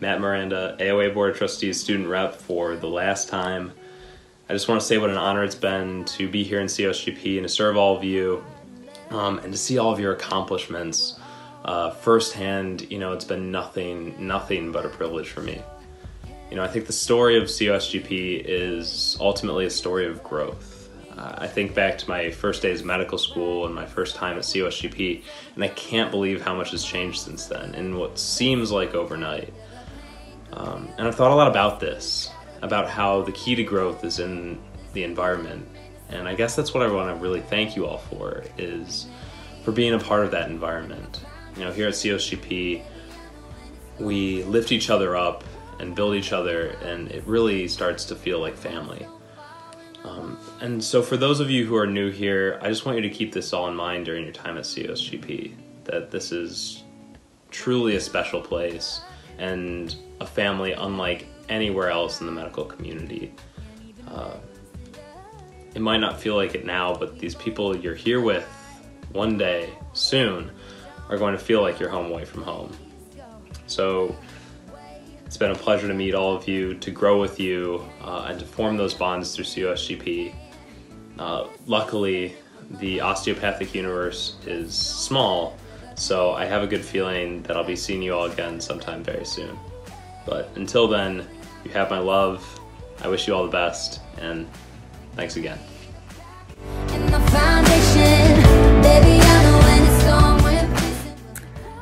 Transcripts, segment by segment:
Matt Miranda, AOA Board of Trustees student rep for the last time. I just want to say what an honor it's been to be here in COSGP and to serve all of you um, and to see all of your accomplishments uh, firsthand. You know, it's been nothing, nothing but a privilege for me. You know, I think the story of COSGP is ultimately a story of growth. Uh, I think back to my first days of medical school and my first time at COSGP, and I can't believe how much has changed since then in what seems like overnight. Um, and I've thought a lot about this, about how the key to growth is in the environment. And I guess that's what I want to really thank you all for, is for being a part of that environment. You know, here at COSGP, we lift each other up and build each other, and it really starts to feel like family. Um, and so, for those of you who are new here, I just want you to keep this all in mind during your time at COSGP that this is truly a special place and a family unlike anywhere else in the medical community. Uh, it might not feel like it now, but these people you're here with one day soon are going to feel like you're home away from home. So, it's been a pleasure to meet all of you, to grow with you, uh, and to form those bonds through COSGP. Uh, luckily, the osteopathic universe is small, so I have a good feeling that I'll be seeing you all again sometime very soon. But until then, you have my love. I wish you all the best, and thanks again.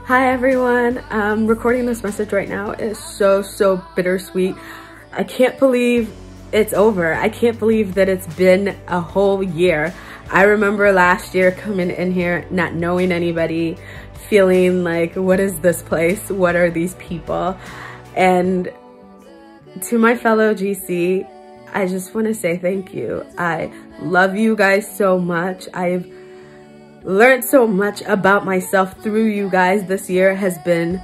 Hi everyone, um, recording this message right now is so, so bittersweet. I can't believe it's over. I can't believe that it's been a whole year. I remember last year coming in here, not knowing anybody, feeling like, what is this place? What are these people? And to my fellow GC, I just want to say thank you. I love you guys so much. I've learned so much about myself through you guys this year has been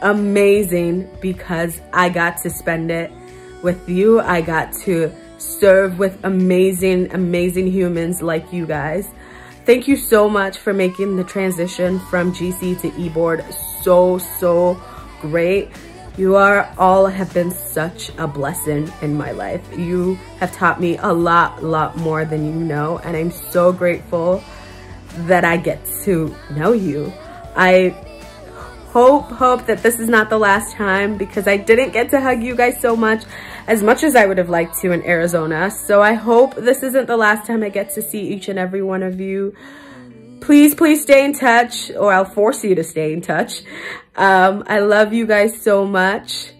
amazing because I got to spend it with you. I got to serve with amazing, amazing humans like you guys. Thank you so much for making the transition from GC to eBoard so, so great. You are all have been such a blessing in my life. You have taught me a lot, lot more than you know, and I'm so grateful that I get to know you. I hope, hope that this is not the last time because I didn't get to hug you guys so much as much as I would have liked to in Arizona. So I hope this isn't the last time I get to see each and every one of you. Please, please stay in touch or I'll force you to stay in touch. Um, I love you guys so much.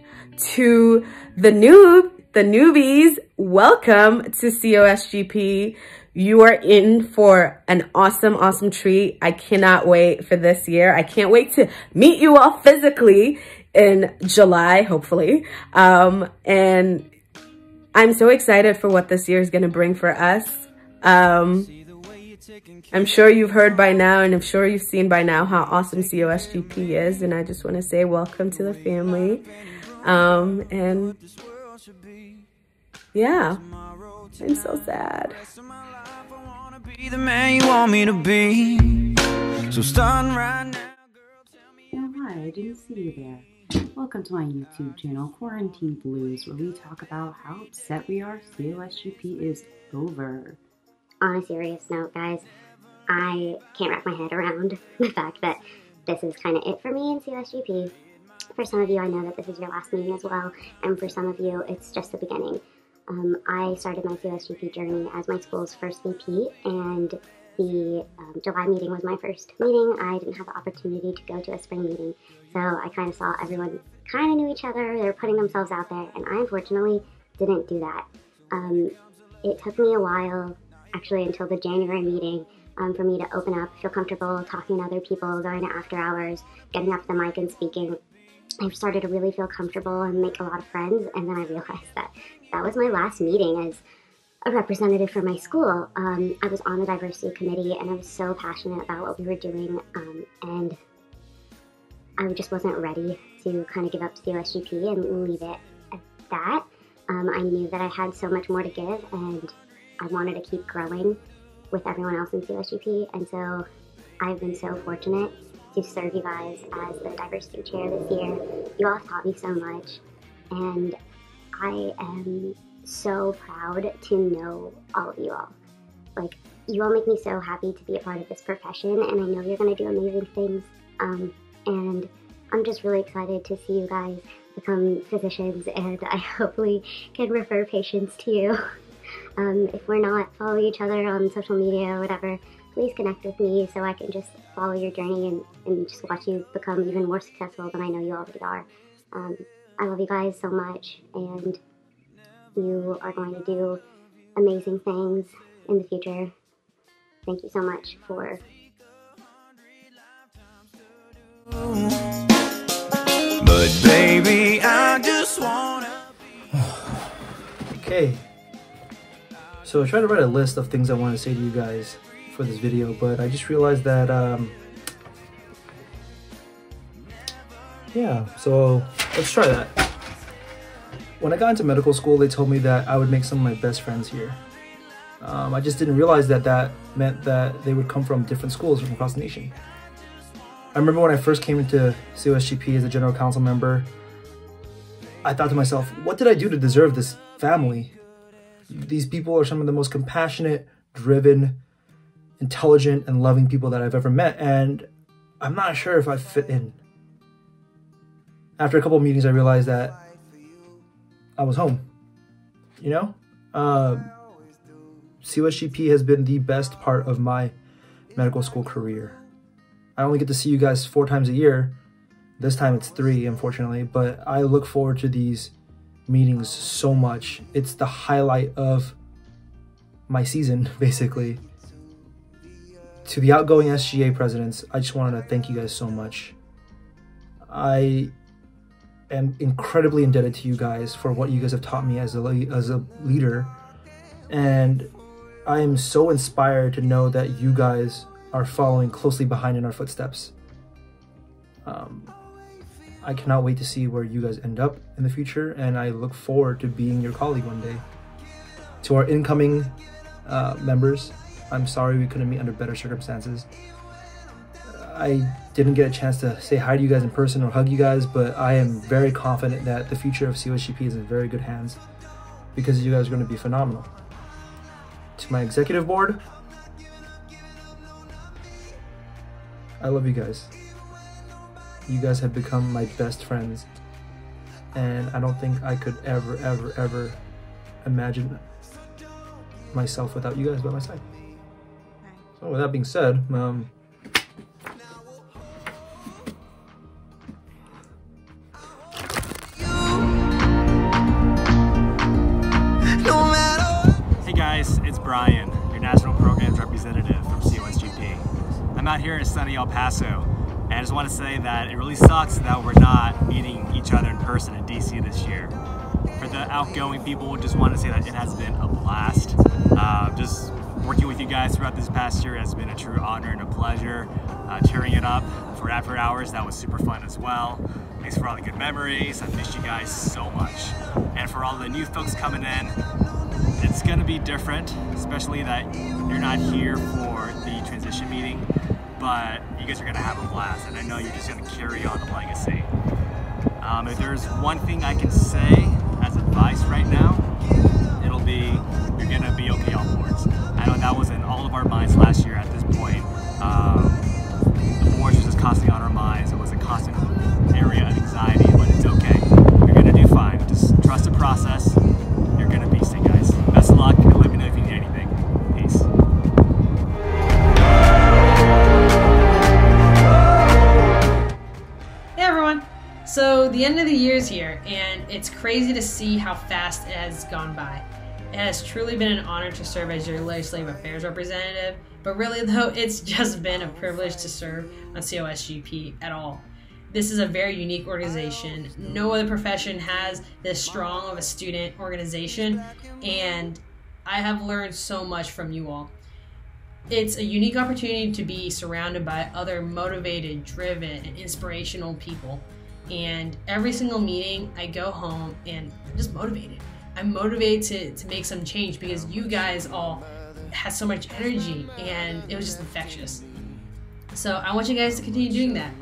To the noob, the newbies, welcome to COSGP. You are in for an awesome, awesome treat. I cannot wait for this year. I can't wait to meet you all physically in July, hopefully. Um, and I'm so excited for what this year is going to bring for us. Um, I'm sure you've heard by now and I'm sure you've seen by now how awesome COSGP is. And I just want to say welcome to the family. Um, and yeah, I'm so sad be the man you want me to be. So starting right now, girl, tell me. Oh, hi, I didn't see you there. Welcome to my YouTube channel, Quarantine Blues, where we talk about how upset we are COSGP is over. On a serious note, guys, I can't wrap my head around the fact that this is kind of it for me in COSGP. For some of you, I know that this is your last meeting as well, and for some of you, it's just the beginning. Um, I started my COSGP journey as my school's first VP, and the um, July meeting was my first meeting. I didn't have the opportunity to go to a spring meeting, so I kind of saw everyone kind of knew each other. They were putting themselves out there, and I unfortunately didn't do that. Um, it took me a while, actually until the January meeting, um, for me to open up, feel comfortable talking to other people, going to after hours, getting up the mic and speaking. I started to really feel comfortable and make a lot of friends, and then I realized that that was my last meeting as a representative for my school. Um, I was on the diversity committee and I was so passionate about what we were doing um, and I just wasn't ready to kind of give up to COSGP and leave it at that. Um, I knew that I had so much more to give and I wanted to keep growing with everyone else in COSGP and so I've been so fortunate to serve you guys as the diversity chair this year. You all taught me so much, and I am so proud to know all of you all. Like, you all make me so happy to be a part of this profession, and I know you're going to do amazing things. Um, and I'm just really excited to see you guys become physicians, and I hopefully can refer patients to you. Um, if we're not, follow each other on social media or whatever. Please connect with me so I can just follow your journey and, and just watch you become even more successful than I know you already are. Um, I love you guys so much, and you are going to do amazing things in the future. Thank you so much for. But baby, I just wanna. Okay. So I tried to write a list of things I want to say to you guys for this video, but I just realized that, um, yeah, so let's try that. When I got into medical school, they told me that I would make some of my best friends here. Um, I just didn't realize that that meant that they would come from different schools from across the nation. I remember when I first came into COSGP as a general council member, I thought to myself, what did I do to deserve this family? These people are some of the most compassionate, driven, intelligent, and loving people that I've ever met, and I'm not sure if I fit in. After a couple of meetings, I realized that I was home. You know? Uh, has been the best part of my medical school career. I only get to see you guys four times a year. This time it's three, unfortunately, but I look forward to these meetings so much. It's the highlight of my season, basically. To the outgoing SGA presidents, I just wanted to thank you guys so much. I am incredibly indebted to you guys for what you guys have taught me as a as a leader, and I am so inspired to know that you guys are following closely behind in our footsteps. Um, I cannot wait to see where you guys end up in the future, and I look forward to being your colleague one day. To our incoming uh, members, I'm sorry we couldn't meet under better circumstances. I didn't get a chance to say hi to you guys in person or hug you guys, but I am very confident that the future of COSGP is in very good hands because you guys are going to be phenomenal. To my executive board, I love you guys. You guys have become my best friends. And I don't think I could ever, ever, ever imagine myself without you guys by my side. So with that being said, um, Hey guys, it's Brian, your National Programs Representative from COSGP. I'm out here in sunny El Paso, just want to say that it really sucks that we're not meeting each other in person in DC this year. For the outgoing people, just want to say that it has been a blast. Uh, just working with you guys throughout this past year has been a true honor and a pleasure. Uh, cheering it up for after hours, that was super fun as well. Thanks for all the good memories. I've missed you guys so much. And for all the new folks coming in, it's gonna be different, especially that you're not here for the transition meeting, but you guys are gonna have a blast, and I know you're just gonna carry on the legacy. Um, if there's one thing I can say as advice right now, it'll be you're gonna be okay on boards. I know that was in all of our minds last year at this point. So the end of the year is here, and it's crazy to see how fast it has gone by. It has truly been an honor to serve as your legislative affairs representative, but really though, it's just been a privilege to serve on COSGP at all. This is a very unique organization. No other profession has this strong of a student organization, and I have learned so much from you all it's a unique opportunity to be surrounded by other motivated, driven, and inspirational people. And every single meeting, I go home and I'm just motivated. I'm motivated to, to make some change because you guys all had so much energy and it was just infectious. So I want you guys to continue doing that.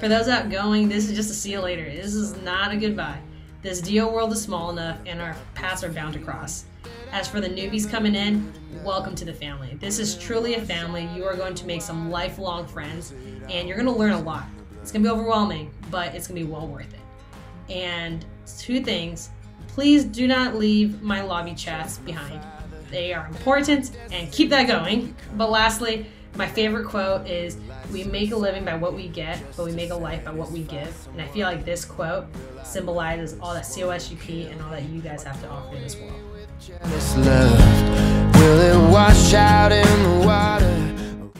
For those outgoing, this is just a see you later. This is not a goodbye. This DO world is small enough and our paths are bound to cross. As for the newbies coming in, welcome to the family. This is truly a family. You are going to make some lifelong friends and you're going to learn a lot. It's going to be overwhelming, but it's going to be well worth it. And two things please do not leave my lobby chats behind. They are important and keep that going. But lastly, my favorite quote is We make a living by what we get, but we make a life by what we give. And I feel like this quote symbolizes all that COSGP and all that you guys have to offer in this world. Just left. Will it wash out in the water?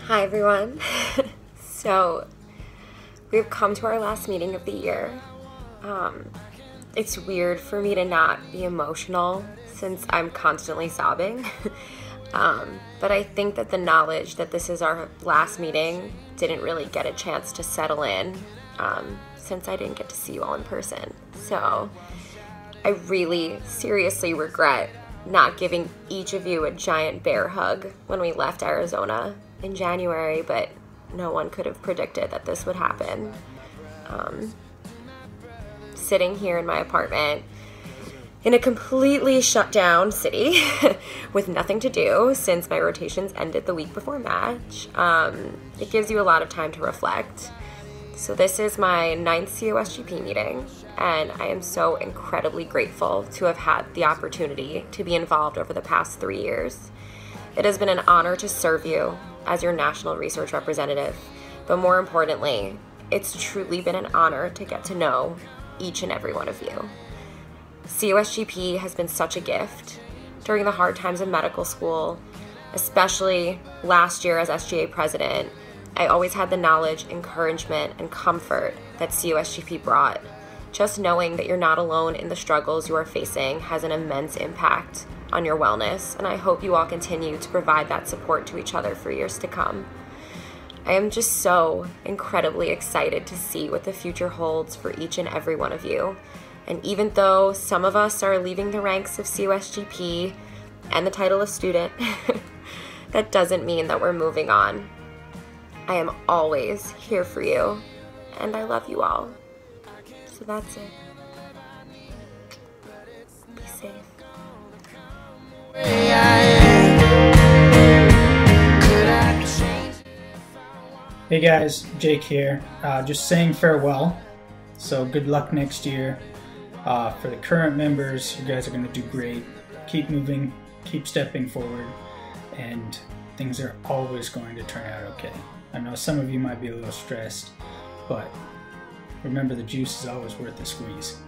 Hi everyone. so we've come to our last meeting of the year. Um, it's weird for me to not be emotional since I'm constantly sobbing. um, but I think that the knowledge that this is our last meeting didn't really get a chance to settle in um, since I didn't get to see you all in person. So I really seriously regret not giving each of you a giant bear hug when we left Arizona in January, but no one could have predicted that this would happen. Um, sitting here in my apartment in a completely shut down city with nothing to do since my rotations ended the week before match, um, it gives you a lot of time to reflect. So, this is my ninth COSGP meeting, and I am so incredibly grateful to have had the opportunity to be involved over the past three years. It has been an honor to serve you as your national research representative, but more importantly, it's truly been an honor to get to know each and every one of you. COSGP has been such a gift during the hard times of medical school, especially last year as SGA president. I always had the knowledge, encouragement, and comfort that COSGP brought. Just knowing that you're not alone in the struggles you are facing has an immense impact on your wellness, and I hope you all continue to provide that support to each other for years to come. I am just so incredibly excited to see what the future holds for each and every one of you. And even though some of us are leaving the ranks of COSGP and the title of student, that doesn't mean that we're moving on. I am always here for you, and I love you all. So that's it. Hey guys, Jake here. Uh, just saying farewell. So good luck next year. Uh, for the current members, you guys are going to do great. Keep moving, keep stepping forward, and things are always going to turn out okay. I know some of you might be a little stressed, but remember the juice is always worth the squeeze.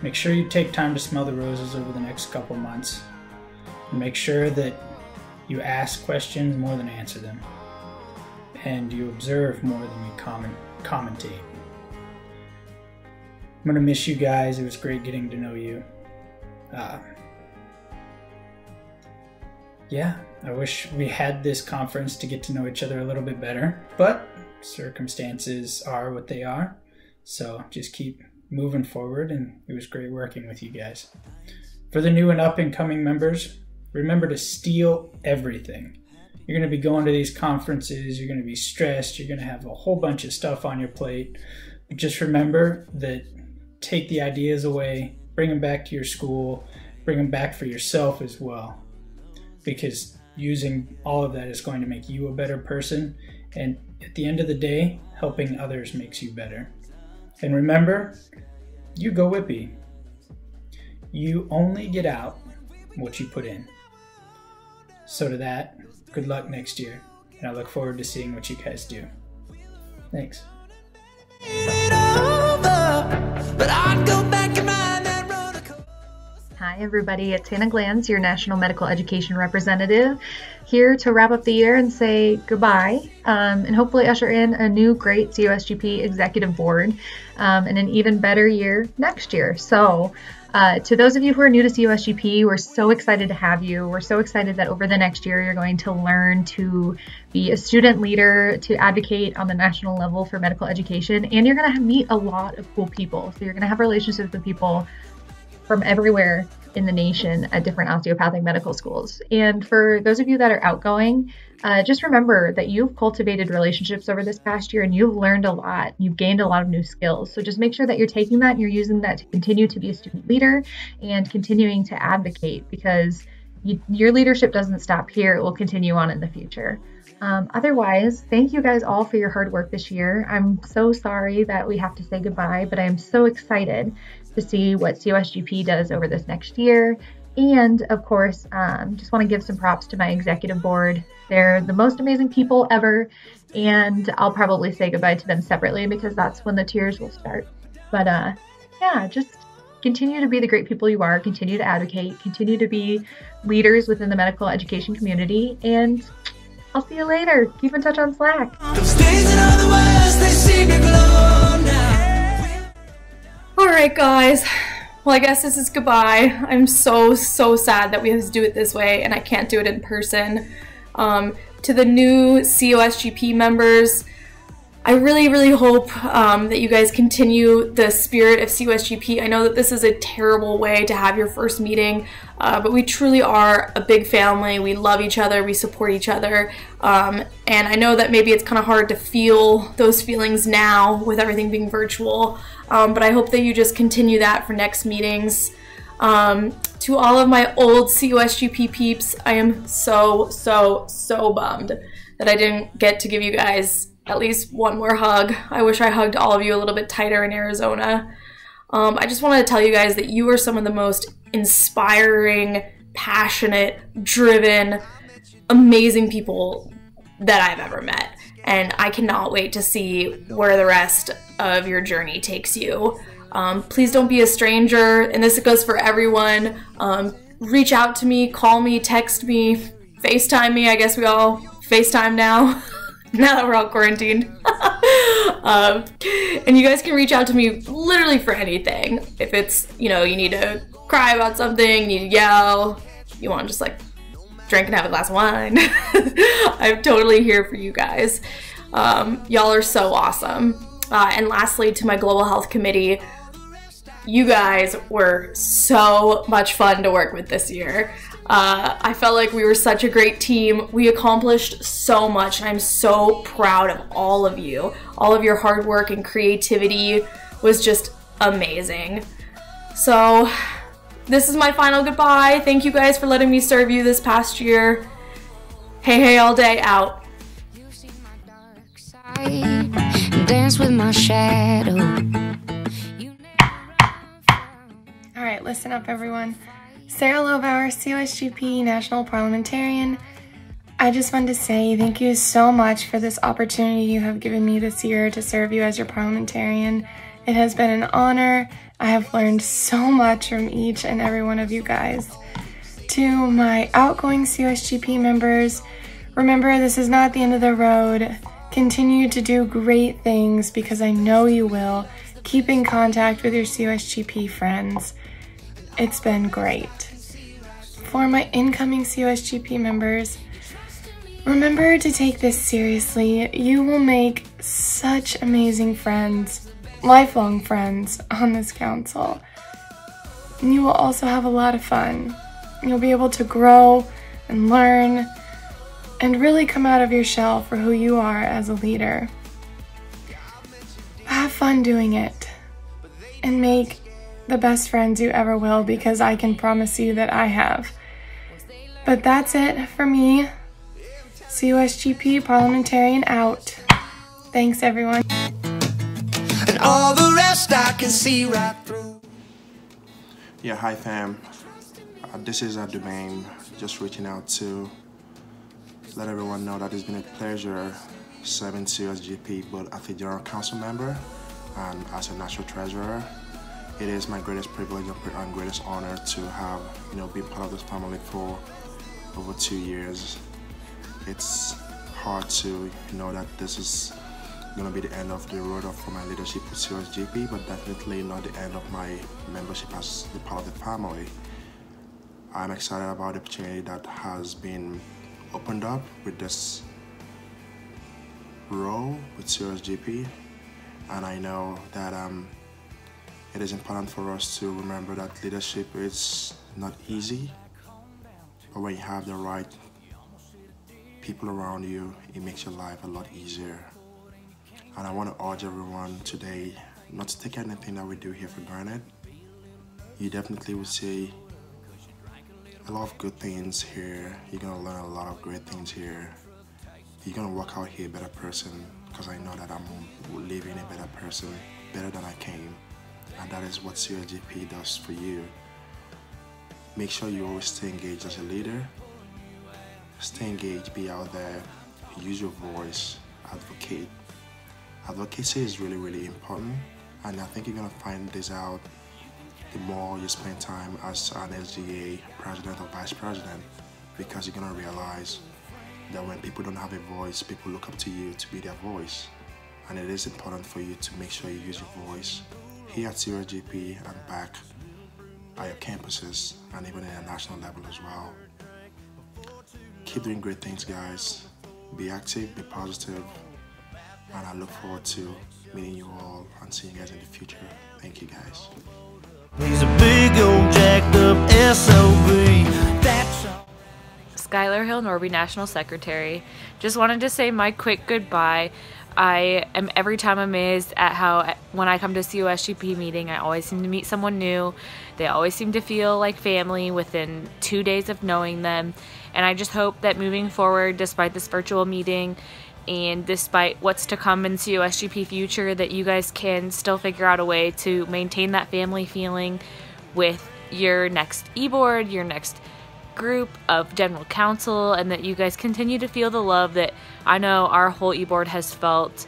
Make sure you take time to smell the roses over the next couple months. Make sure that you ask questions more than answer them. And you observe more than you comment, commentate. I'm gonna miss you guys. It was great getting to know you. Uh, yeah, I wish we had this conference to get to know each other a little bit better, but circumstances are what they are. So just keep moving forward, and it was great working with you guys. For the new and up and coming members, remember to steal everything. You're going to be going to these conferences, you're going to be stressed, you're going to have a whole bunch of stuff on your plate. But just remember that take the ideas away, bring them back to your school, bring them back for yourself as well. Because using all of that is going to make you a better person. And at the end of the day, helping others makes you better. And remember, you go whippy. You only get out what you put in. So, to that, good luck next year. And I look forward to seeing what you guys do. Thanks. Hi, everybody. It's Hannah Glanz, your National Medical Education Representative, here to wrap up the year and say goodbye um, and hopefully usher in a new great COSGP Executive Board um, and an even better year next year. So, uh, to those of you who are new to COSGP, we're so excited to have you. We're so excited that over the next year you're going to learn to be a student leader, to advocate on the national level for medical education, and you're going to meet a lot of cool people. So, you're going to have relationships with people from everywhere in the nation at different osteopathic medical schools. And for those of you that are outgoing, uh, just remember that you've cultivated relationships over this past year and you've learned a lot. You've gained a lot of new skills. So just make sure that you're taking that and you're using that to continue to be a student leader and continuing to advocate because you, your leadership doesn't stop here, it will continue on in the future. Um, otherwise, thank you guys all for your hard work this year. I'm so sorry that we have to say goodbye, but I am so excited to see what COSGP does over this next year. And of course, um, just want to give some props to my executive board. They're the most amazing people ever, and I'll probably say goodbye to them separately because that's when the tears will start. But uh, yeah, just continue to be the great people you are, continue to advocate, continue to be leaders within the medical education community, and I'll see you later. Keep in touch on Slack. Alright, guys. Well, I guess this is goodbye. I'm so, so sad that we have to do it this way and I can't do it in person. Um, to the new COSGP members, I really, really hope um, that you guys continue the spirit of COSGP. I know that this is a terrible way to have your first meeting, uh, but we truly are a big family. We love each other, we support each other, um, and I know that maybe it's kind of hard to feel those feelings now with everything being virtual, um, but I hope that you just continue that for next meetings. Um, to all of my old COSGP peeps, I am so, so, so bummed that I didn't get to give you guys at least one more hug. I wish I hugged all of you a little bit tighter in Arizona. Um, I just wanted to tell you guys that you are some of the most inspiring, passionate, driven, amazing people that I've ever met. And I cannot wait to see where the rest of your journey takes you. Um, please don't be a stranger, and this goes for everyone. Um, reach out to me, call me, text me, FaceTime me. I guess we all FaceTime now. now that we're all quarantined. um, and you guys can reach out to me literally for anything. If it's, you know, you need to cry about something, you need to yell, you want to just like drink and have a glass of wine, I'm totally here for you guys. Um, y'all are so awesome. Uh, and lastly, to my Global Health Committee, you guys were so much fun to work with this year. Uh, I felt like we were such a great team. We accomplished so much, and I'm so proud of all of you. All of your hard work and creativity was just amazing. So, this is my final goodbye. Thank you guys for letting me serve you this past year. Hey, hey, all day out. Dance with my shadow. All right, listen up, everyone. Sarah Lohbauer, COSGP National Parliamentarian. I just wanted to say thank you so much for this opportunity you have given me this year to serve you as your parliamentarian. It has been an honor. I have learned so much from each and every one of you guys. To my outgoing COSGP members, remember this is not the end of the road. Continue to do great things because I know you will. Keep in contact with your COSGP friends. It's been great. For my incoming COSGP members, remember to take this seriously. You will make such amazing friends, lifelong friends on this council. And you will also have a lot of fun. You'll be able to grow and learn and really come out of your shell for who you are as a leader. Have fun doing it and make the best friends you ever will because I can promise you that I have. But that's it for me. COSGP parliamentarian out. Thanks, everyone. And all the rest I can see right through. Yeah, hi fam. Uh, this is uh, Just reaching out to let everyone know that it's been a pleasure serving COSGP both as a general council member and as a national treasurer it is my greatest privilege and greatest honor to have you know been part of this family for over two years. It's hard to know that this is gonna be the end of the road for my leadership with COSGP, but definitely not the end of my membership as the part of the family. I'm excited about the opportunity that has been opened up with this role with COSGP, and I know that um, it is important for us to remember that leadership is not easy, but when you have the right people around you, it makes your life a lot easier. And I want to urge everyone today not to take anything that we do here for granted. You definitely will see a lot of good things here. You're gonna learn a lot of great things here. You're gonna walk out here a better person because I know that I'm leaving a better person, better than I came. And that is what CSGP does for you. Make sure you always stay engaged as a leader. Stay engaged, be out there, use your voice, advocate. Advocacy is really, really important. And I think you're gonna find this out the more you spend time as an SGA president or vice president because you're gonna realize that when people don't have a voice, people look up to you to be their voice. And it is important for you to make sure you use your voice here at CSGP and back at your campuses and even at a national level as well. Keep doing great things, guys. Be active, be positive, and I look forward to meeting you all and seeing you guys in the future. Thank you, guys. He's a big old jacked up SOB. That's. Skylar Hill Norby, National Secretary. Just wanted to say my quick goodbye. I am every time amazed at how when I come to COSGP meeting, I always seem to meet someone new. They always seem to feel like family within two days of knowing them. And I just hope that moving forward, despite this virtual meeting, and despite what's to come in COSGP future, that you guys can still figure out a way to maintain that family feeling with your next e-board, your next group of general council, and that you guys continue to feel the love that I know our whole e-board has felt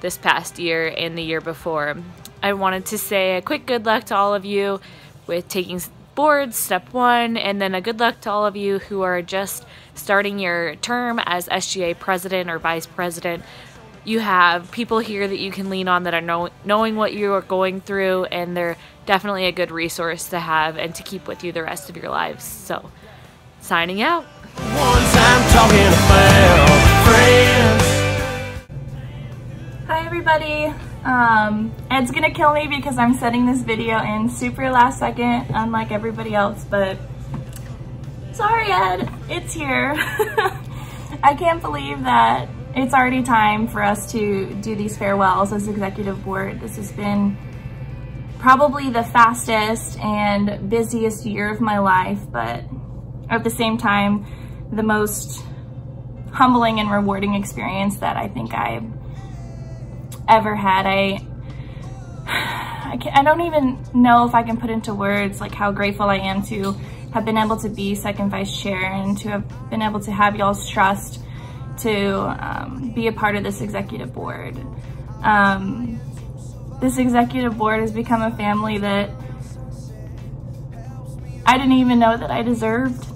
this past year and the year before. I wanted to say a quick good luck to all of you with taking boards, step one, and then a good luck to all of you who are just starting your term as SGA president or vice president. You have people here that you can lean on that are know, knowing what you are going through, and they're definitely a good resource to have and to keep with you the rest of your lives. So, signing out. Hi everybody. Um, Ed's gonna kill me because I'm setting this video in super last second, unlike everybody else, but sorry Ed, it's here. I can't believe that it's already time for us to do these farewells as executive board. This has been probably the fastest and busiest year of my life, but at the same time, the most humbling and rewarding experience that I think I've ever had. I, I, I don't even know if I can put into words like how grateful I am to have been able to be second vice chair and to have been able to have y'all's trust to um, be a part of this executive board. Um, this executive board has become a family that I didn't even know that I deserved.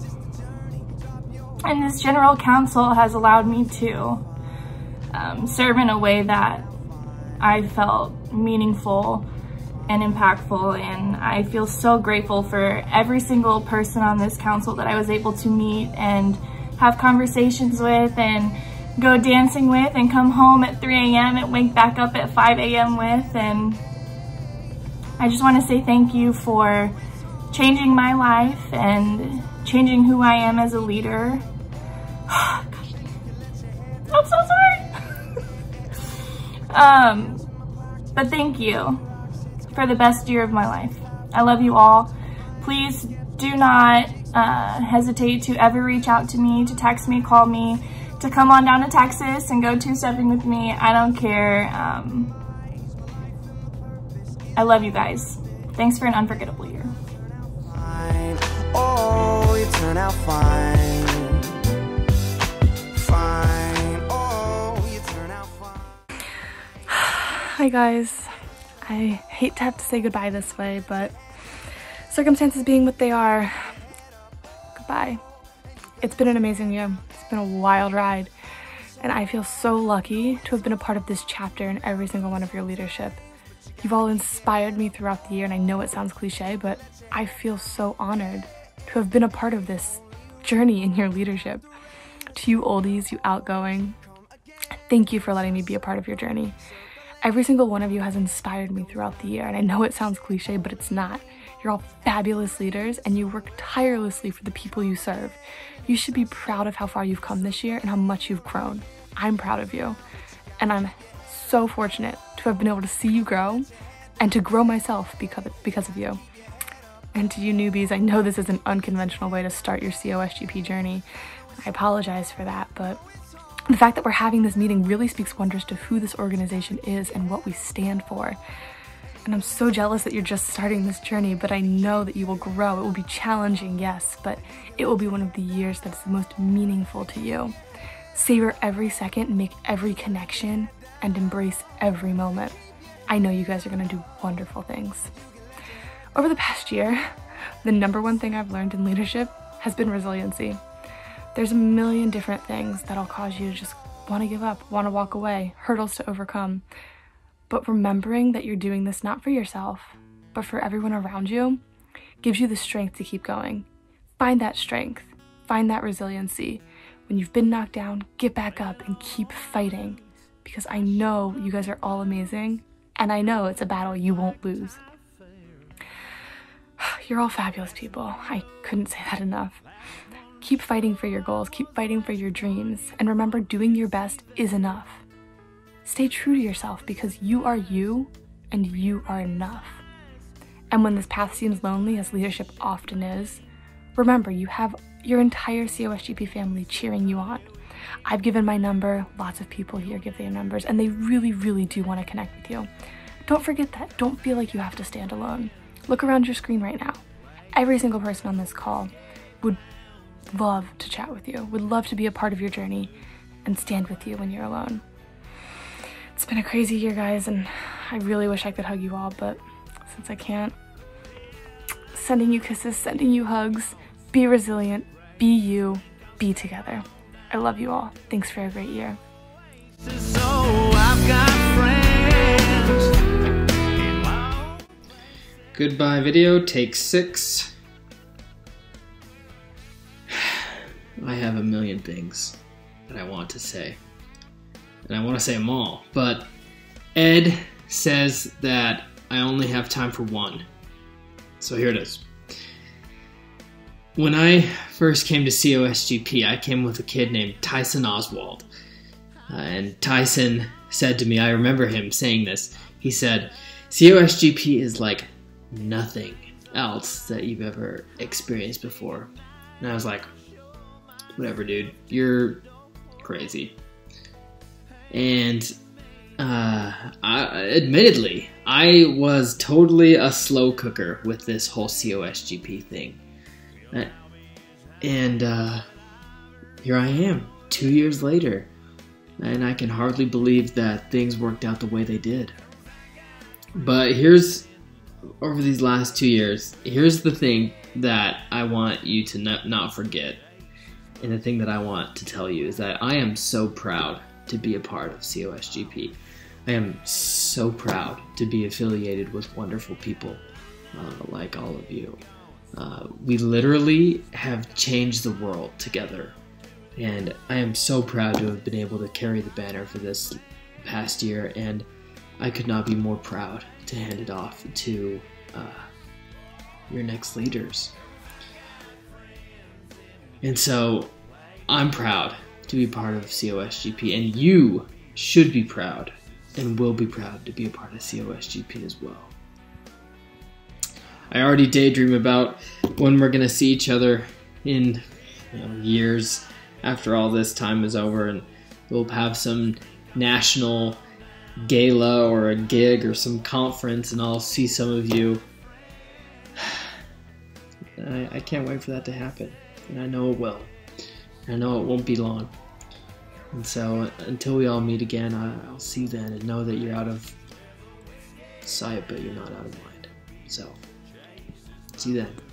And this general council has allowed me to um, serve in a way that I felt meaningful and impactful and I feel so grateful for every single person on this council that I was able to meet and have conversations with and go dancing with and come home at 3 a.m. and wake back up at 5 a.m. with and I just want to say thank you for changing my life and changing who I am as a leader. Um, but thank you for the best year of my life. I love you all. Please do not uh, hesitate to ever reach out to me, to text me, call me, to come on down to Texas and go two-stepping with me. I don't care. Um, I love you guys. Thanks for an unforgettable year. Oh, you turn out fine. Fine. Hi guys. I hate to have to say goodbye this way, but circumstances being what they are, goodbye. It's been an amazing year. It's been a wild ride. And I feel so lucky to have been a part of this chapter in every single one of your leadership. You've all inspired me throughout the year, and I know it sounds cliche, but I feel so honored to have been a part of this journey in your leadership. To you oldies, you outgoing, thank you for letting me be a part of your journey. Every single one of you has inspired me throughout the year, and I know it sounds cliche, but it's not. You're all fabulous leaders and you work tirelessly for the people you serve. You should be proud of how far you've come this year and how much you've grown. I'm proud of you. And I'm so fortunate to have been able to see you grow and to grow myself because, because of you. And to you newbies, I know this is an unconventional way to start your COSGP journey. I apologize for that, but the fact that we're having this meeting really speaks wonders to who this organization is and what we stand for. And I'm so jealous that you're just starting this journey, but I know that you will grow. It will be challenging, yes, but it will be one of the years that is the most meaningful to you. Savor every second, make every connection, and embrace every moment. I know you guys are gonna do wonderful things. Over the past year, the number one thing I've learned in leadership has been resiliency. There's a million different things that'll cause you to just want to give up, want to walk away, hurdles to overcome. But remembering that you're doing this not for yourself, but for everyone around you, gives you the strength to keep going. Find that strength, find that resiliency. When you've been knocked down, get back up and keep fighting. Because I know you guys are all amazing, and I know it's a battle you won't lose. You're all fabulous people. I couldn't say that enough. Keep fighting for your goals, keep fighting for your dreams, and remember doing your best is enough. Stay true to yourself because you are you and you are enough. And when this path seems lonely, as leadership often is, remember you have your entire COSGP family cheering you on. I've given my number, lots of people here give their numbers, and they really, really do want to connect with you. Don't forget that. Don't feel like you have to stand alone. Look around your screen right now. Every single person on this call would love to chat with you, would love to be a part of your journey and stand with you when you're alone. It's been a crazy year, guys, and I really wish I could hug you all, but since I can't, sending you kisses, sending you hugs, be resilient, be you, be together. I love you all. Thanks for a great year. Goodbye video, take six. I have a million things that I want to say. And I want to say them all. But Ed says that I only have time for one. So here it is. When I first came to COSGP, I came with a kid named Tyson Oswald. Uh, and Tyson said to me, I remember him saying this. He said, COSGP is like nothing else that you've ever experienced before. And I was like, whatever, dude, you're crazy. And uh, I, admittedly, I was totally a slow cooker with this whole COSGP thing. Uh, and uh, here I am, two years later, and I can hardly believe that things worked out the way they did. But here's over these last two years, here's the thing that I want you to not, not forget. And the thing that I want to tell you is that I am so proud to be a part of COSGP. I am so proud to be affiliated with wonderful people uh, like all of you. Uh, we literally have changed the world together. And I am so proud to have been able to carry the banner for this past year. And I could not be more proud to hand it off to uh, your next leaders. And so I'm proud to be part of COSGP, and you should be proud and will be proud to be a part of COSGP as well. I already daydream about when we're going to see each other in you know, years after all this time is over, and we'll have some national gala or a gig or some conference, and I'll see some of you. I, I can't wait for that to happen, and I know it will. I know it won't be long. And so until we all meet again, I, will see you then and know that you're out of sight, but you're not out of mind. So, see you then.